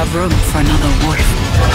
have room for another wolf.